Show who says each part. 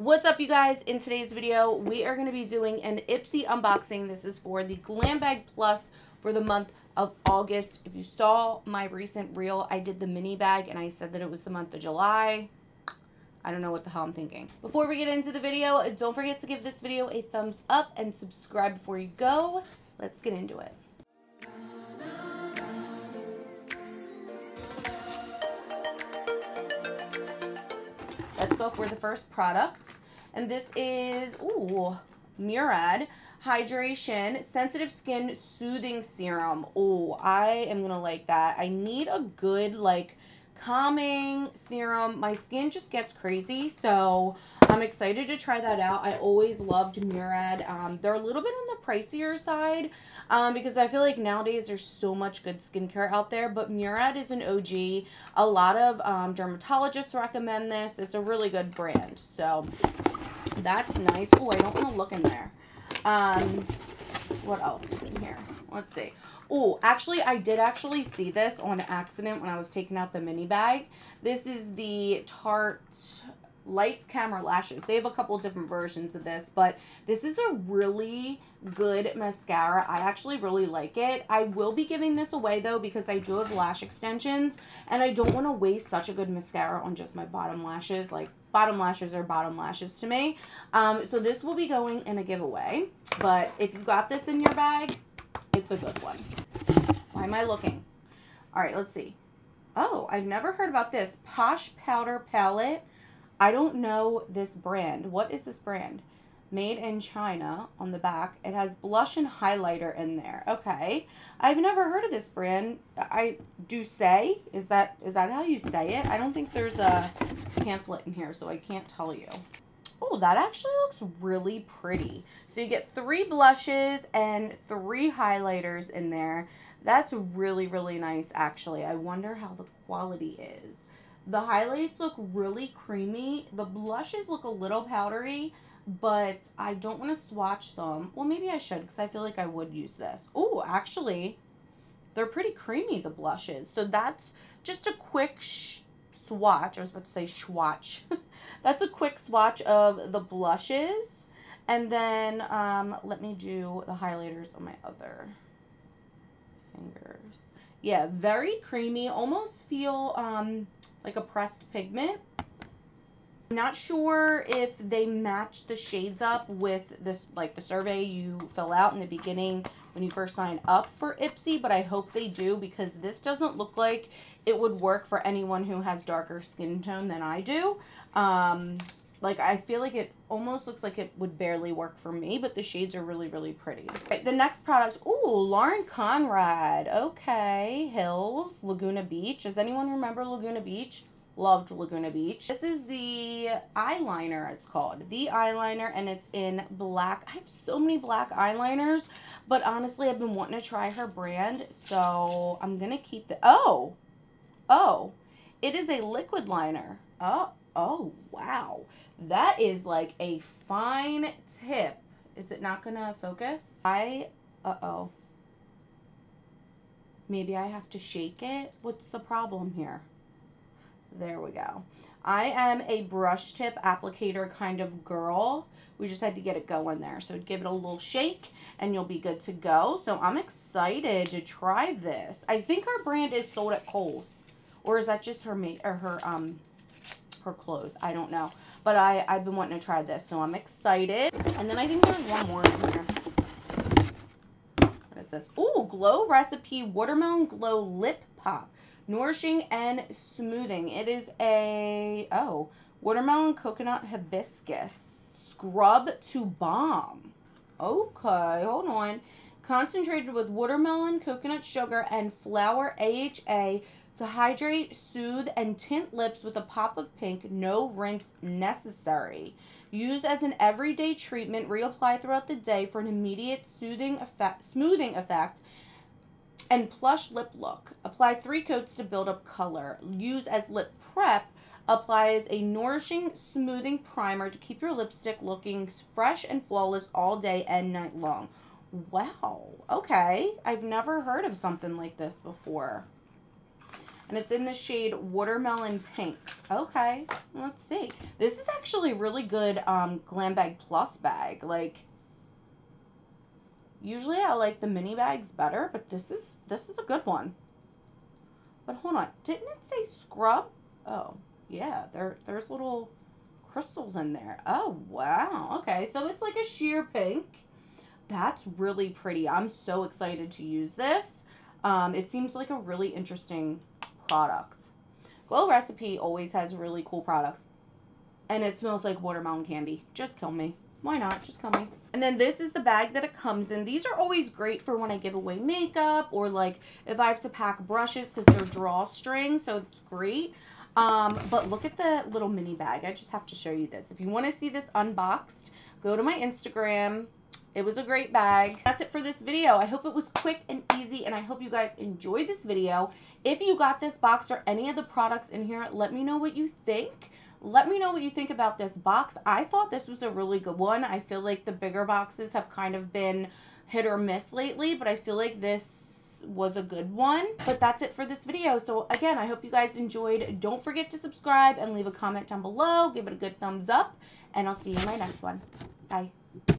Speaker 1: What's up you guys? In today's video, we are going to be doing an Ipsy unboxing. This is for the Glam Bag Plus for the month of August. If you saw my recent reel, I did the mini bag and I said that it was the month of July. I don't know what the hell I'm thinking. Before we get into the video, don't forget to give this video a thumbs up and subscribe before you go. Let's get into it. Let's go for the first product. And this is, ooh, Murad Hydration Sensitive Skin Soothing Serum. Oh, I am going to like that. I need a good, like, calming serum. My skin just gets crazy, so I'm excited to try that out. I always loved Murad. Um, they're a little bit on the pricier side um, because I feel like nowadays there's so much good skincare out there, but Murad is an OG. A lot of um, dermatologists recommend this. It's a really good brand, so that's nice. Oh, I don't want to look in there. Um, what else is in here? Let's see. Oh, actually, I did actually see this on accident when I was taking out the mini bag. This is the Tarte Lights Camera Lashes. They have a couple different versions of this, but this is a really good mascara. I actually really like it. I will be giving this away, though, because I do have lash extensions, and I don't want to waste such a good mascara on just my bottom lashes. Like, bottom lashes are bottom lashes to me. Um, so this will be going in a giveaway, but if you got this in your bag, it's a good one. Why am I looking? All right, let's see. Oh, I've never heard about this. Posh Powder Palette. I don't know this brand. What is this brand? Made in China on the back. It has blush and highlighter in there. Okay. I've never heard of this brand. I do say, is that is that how you say it? I don't think there's a pamphlet in here, so I can't tell you. Oh, that actually looks really pretty. So you get three blushes and three highlighters in there. That's really, really nice, actually. I wonder how the quality is. The highlights look really creamy. The blushes look a little powdery, but I don't want to swatch them. Well, maybe I should because I feel like I would use this. Oh, actually, they're pretty creamy, the blushes. So that's just a quick swatch. I was about to say swatch. that's a quick swatch of the blushes. And then um, let me do the highlighters on my other fingers. Yeah, very creamy. Almost feel um, like a pressed pigment. I'm not sure if they match the shades up with this, like the survey you fill out in the beginning when you first sign up for Ipsy, but I hope they do because this doesn't look like it would work for anyone who has darker skin tone than I do. Um, like, I feel like it almost looks like it would barely work for me, but the shades are really, really pretty. The next product, ooh, Lauren Conrad. Okay, Hills, Laguna Beach. Does anyone remember Laguna Beach? Loved Laguna Beach. This is the eyeliner, it's called. The eyeliner, and it's in black. I have so many black eyeliners, but honestly, I've been wanting to try her brand, so I'm going to keep the... Oh! Oh! It is a liquid liner. Oh, oh, wow. That is like a fine tip. Is it not to focus? I, uh-oh. Maybe I have to shake it? What's the problem here? There we go. I am a brush tip applicator kind of girl. We just had to get it going there. So give it a little shake and you'll be good to go. So I'm excited to try this. I think her brand is sold at Kohl's. Or is that just her or her um her clothes? I don't know. But I, I've been wanting to try this, so I'm excited. And then I think there's one more in here. What is this? Oh, Glow Recipe Watermelon Glow Lip Pop. Nourishing and smoothing. It is a, oh, watermelon coconut hibiscus. Scrub to balm. Okay, hold on. Concentrated with watermelon, coconut sugar, and flower AHA to hydrate, soothe, and tint lips with a pop of pink, no rinse necessary. Use as an everyday treatment, reapply throughout the day for an immediate soothing effect, smoothing effect and plush lip look. Apply three coats to build up color. Use as lip prep. Apply as a nourishing, smoothing primer to keep your lipstick looking fresh and flawless all day and night long. Wow. Okay. I've never heard of something like this before. And it's in the shade Watermelon Pink. Okay, let's see. This is actually really good um, Glam Bag Plus bag. Like, usually I like the mini bags better, but this is this is a good one. But hold on, didn't it say scrub? Oh, yeah, there there's little crystals in there. Oh, wow. Okay, so it's like a sheer pink. That's really pretty. I'm so excited to use this. Um, it seems like a really interesting product. Glow Recipe always has really cool products. And it smells like watermelon candy. Just kill me. Why not? Just kill me. And then this is the bag that it comes in. These are always great for when I give away makeup or like if I have to pack brushes because they're drawstring. So it's great. Um, but look at the little mini bag. I just have to show you this. If you want to see this unboxed, go to my Instagram. It was a great bag. That's it for this video. I hope it was quick and easy, and I hope you guys enjoyed this video. If you got this box or any of the products in here, let me know what you think. Let me know what you think about this box. I thought this was a really good one. I feel like the bigger boxes have kind of been hit or miss lately, but I feel like this was a good one. But that's it for this video. So again, I hope you guys enjoyed. Don't forget to subscribe and leave a comment down below. Give it a good thumbs up. And I'll see you in my next one. Bye.